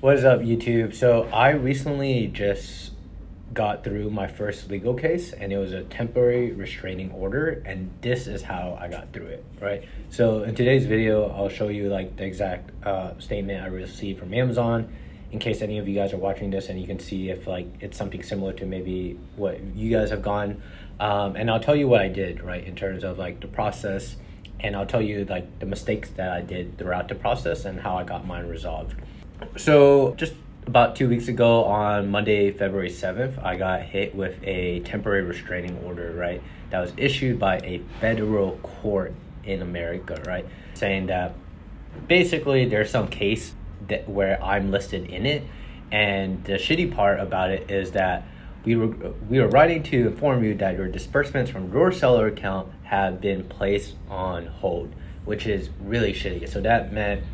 What is up, YouTube? So I recently just got through my first legal case, and it was a temporary restraining order, and this is how I got through it, right? So in today's video, I'll show you like the exact uh, statement I received from Amazon, in case any of you guys are watching this, and you can see if like it's something similar to maybe what you guys have gone, um, and I'll tell you what I did, right, in terms of like the process, and I'll tell you like the mistakes that I did throughout the process and how I got mine resolved. So just about two weeks ago on Monday, February 7th, I got hit with a temporary restraining order, right? That was issued by a federal court in America, right? Saying that basically there's some case that where I'm listed in it. And the shitty part about it is that we were we were writing to inform you that your disbursements from your seller account have been placed on hold, which is really shitty. So that meant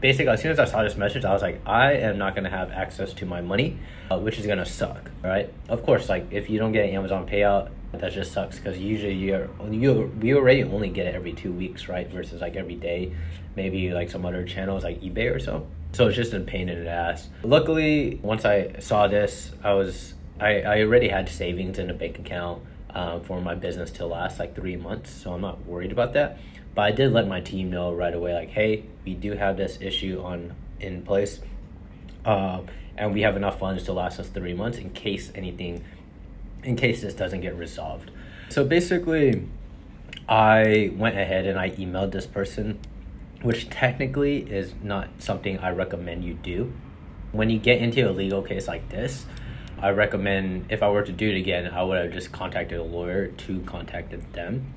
basically as soon as I saw this message, I was like, I am not gonna have access to my money, uh, which is gonna suck, right? Of course, like if you don't get an Amazon payout, that just sucks because usually you're you we already only get it every two weeks, right? Versus like every day, maybe like some other channels like eBay or so. So it's just a pain in the ass. Luckily, once I saw this, I was I, I already had savings in a bank account uh, for my business to last like three months, so I'm not worried about that. But I did let my team know right away, like, hey, we do have this issue on in place, uh, and we have enough funds to last us three months in case anything, in case this doesn't get resolved. So basically, I went ahead and I emailed this person, which technically is not something I recommend you do. When you get into a legal case like this, I recommend if I were to do it again, I would have just contacted a lawyer to contact them.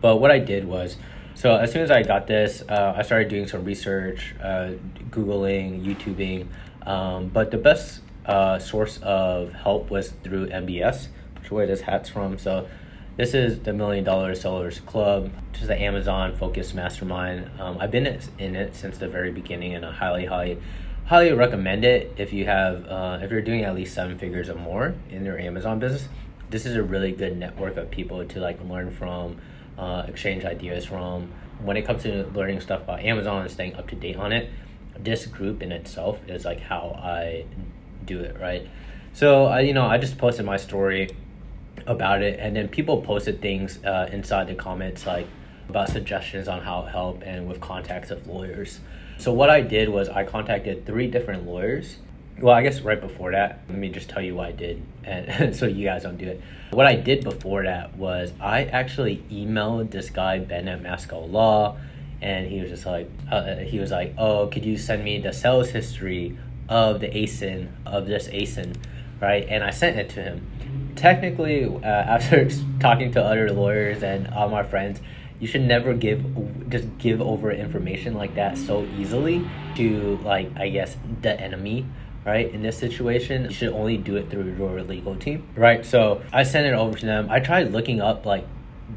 But what I did was, so as soon as I got this, uh, I started doing some research, uh, googling, YouTubing. Um, but the best uh, source of help was through MDS, which is where this hat's from. So this is the Million Dollar Sellers Club, which is the Amazon focused mastermind. Um, I've been in it since the very beginning, and I highly, highly highly recommend it if you have uh, if you're doing at least seven figures or more in your Amazon business. This is a really good network of people to like learn from, uh, exchange ideas from. When it comes to learning stuff about Amazon and staying up to date on it, this group in itself is like how I do it, right? So I, you know, I just posted my story about it, and then people posted things uh, inside the comments like about suggestions on how to help and with contacts of lawyers. So what I did was I contacted three different lawyers. Well, I guess right before that, let me just tell you what I did, and so you guys don't do it. What I did before that was I actually emailed this guy Ben at Masco Law, and he was just like, uh, he was like, oh, could you send me the sales history of the ASIN of this ASIN, right? And I sent it to him. Technically, uh, after talking to other lawyers and all my friends, you should never give just give over information like that so easily to like I guess the enemy right? In this situation you should only do it through your legal team right? So I sent it over to them. I tried looking up like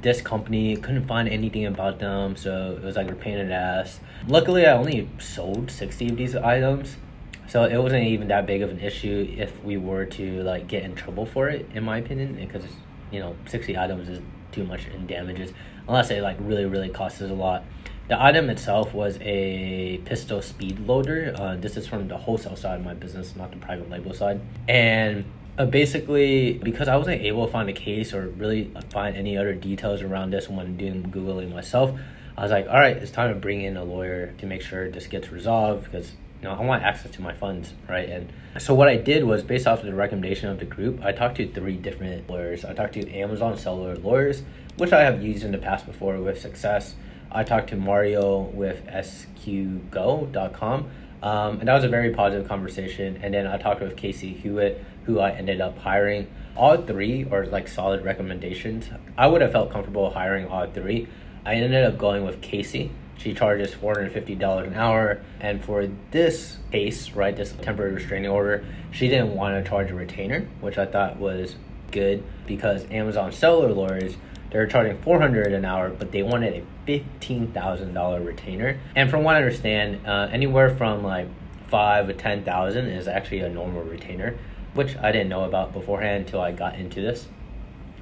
this company couldn't find anything about them so it was like a pain in the ass. Luckily I only sold 60 of these items so it wasn't even that big of an issue if we were to like get in trouble for it in my opinion because you know 60 items is too much in damages unless it like really really costs us a lot the item itself was a pistol speed loader uh, this is from the wholesale side of my business not the private label side and uh, basically because i wasn't able to find a case or really find any other details around this when doing googling myself i was like all right it's time to bring in a lawyer to make sure this gets resolved because you know, I want access to my funds, right? And so what I did was based off of the recommendation of the group, I talked to three different lawyers. I talked to Amazon seller lawyers, which I have used in the past before with success. I talked to Mario with sqgo.com. Um, and that was a very positive conversation. And then I talked with Casey Hewitt, who I ended up hiring. All three are like solid recommendations. I would have felt comfortable hiring all three. I ended up going with Casey she charges $450 an hour. And for this case, right, this temporary restraining order, she didn't want to charge a retainer, which I thought was good because Amazon seller lawyers, they're charging 400 an hour, but they wanted a $15,000 retainer. And from what I understand, uh, anywhere from like five to 10,000 is actually a normal retainer, which I didn't know about beforehand until I got into this,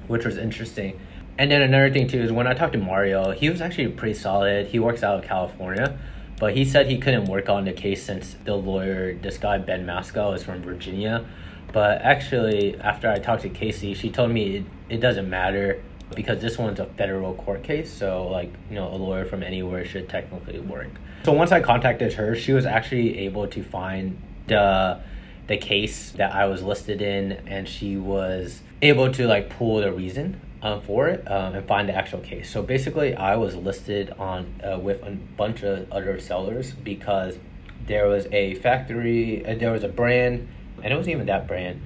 which was interesting and then another thing too is when I talked to Mario, he was actually pretty solid. He works out of California. But he said he couldn't work on the case since the lawyer, this guy Ben Masco, is from Virginia. But actually, after I talked to Casey, she told me it, it doesn't matter because this one's a federal court case. So, like, you know, a lawyer from anywhere should technically work. So, once I contacted her, she was actually able to find the the case that I was listed in, and she was able to like pull the reason um, for it um, and find the actual case. So basically, I was listed on uh, with a bunch of other sellers because there was a factory, uh, there was a brand, and it wasn't even that brand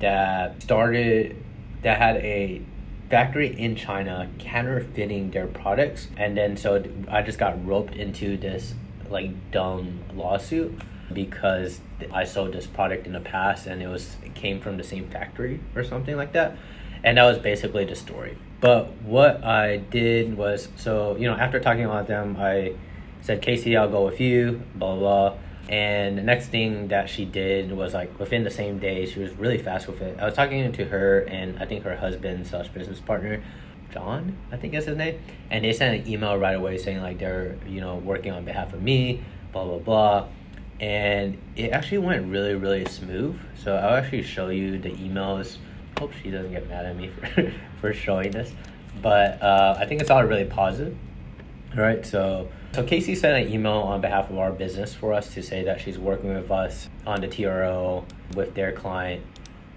that started that had a factory in China counterfeiting their products, and then so I just got roped into this like dumb lawsuit because I sold this product in the past and it was it came from the same factory or something like that. And that was basically the story. But what I did was so, you know, after talking about them, I said, Casey, I'll go with you, blah, blah, blah. And the next thing that she did was like within the same day, she was really fast with it. I was talking to her and I think her husband slash business partner, John, I think is his name. And they sent an email right away saying like they're, you know, working on behalf of me, blah, blah, blah and it actually went really really smooth so i'll actually show you the emails hope she doesn't get mad at me for, for showing this but uh, i think it's all really positive all right so so casey sent an email on behalf of our business for us to say that she's working with us on the tro with their client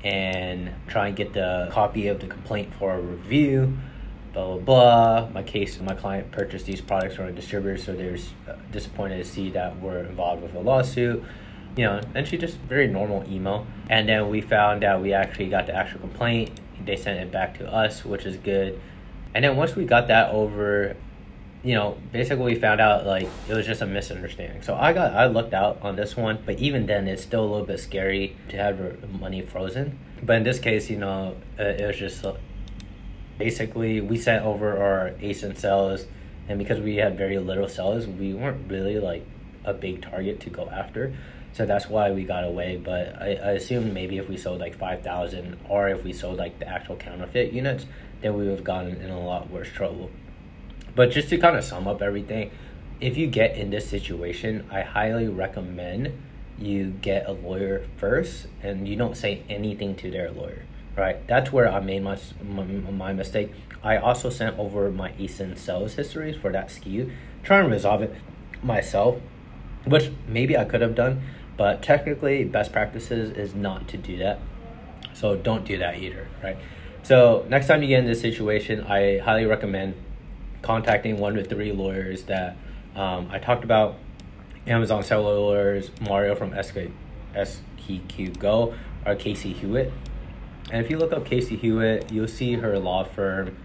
and try and get the copy of the complaint for a review blah blah blah. My case, my client purchased these products from a distributor, so they're uh, disappointed to see that we're involved with a lawsuit. You know, and she just very normal email. And then we found out we actually got the actual complaint. They sent it back to us, which is good. And then once we got that over, you know, basically we found out like it was just a misunderstanding. So I got I looked out on this one, but even then it's still a little bit scary to have money frozen. But in this case, you know, uh, it was just uh, basically we sent over our ASIN cells, and because we had very little cells, we weren't really like a big target to go after. So that's why we got away. But I, I assume maybe if we sold like 5,000 or if we sold like the actual counterfeit units, then we would have gotten in a lot worse trouble. But just to kind of sum up everything, if you get in this situation, I highly recommend you get a lawyer first and you don't say anything to their lawyer right? That's where I made my, my, my mistake. I also sent over my ASIN sales histories for that SKU, trying to resolve it myself, which maybe I could have done, but technically best practices is not to do that. So don't do that either, right? So next time you get in this situation, I highly recommend contacting one the three lawyers that um, I talked about. Amazon seller lawyers, Mario from SK, SQQ Go, or Casey Hewitt. And if you look up Casey Hewitt, you'll see her law firm.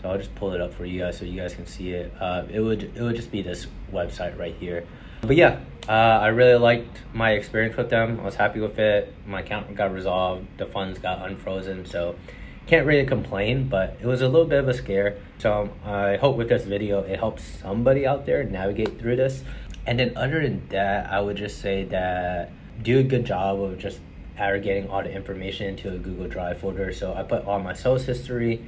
So I'll just pull it up for you guys so you guys can see it. Uh, it would it would just be this website right here. But yeah, uh, I really liked my experience with them. I was happy with it. My account got resolved. The funds got unfrozen. So can't really complain, but it was a little bit of a scare. So um, I hope with this video it helps somebody out there navigate through this. And then other than that, I would just say that do a good job of just aggregating all the information into a Google Drive folder. So I put all my sales history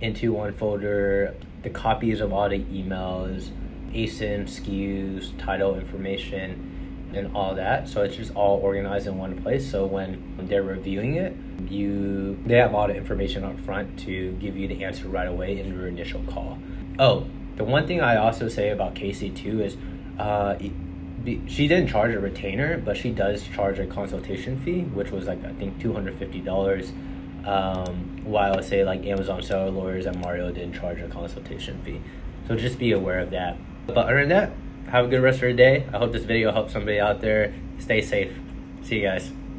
into one folder, the copies of all the emails, ASIN, SKUs, title information, and all that. So it's just all organized in one place. So when they're reviewing it, you they have all the information up front to give you the answer right away in your initial call. Oh, the one thing I also say about Casey too is uh, she didn't charge a retainer, but she does charge a consultation fee, which was like I think two hundred fifty dollars. Um, while say like Amazon seller lawyers and Mario didn't charge a consultation fee, so just be aware of that. But other than that, have a good rest of your day. I hope this video helps somebody out there. Stay safe. See you guys.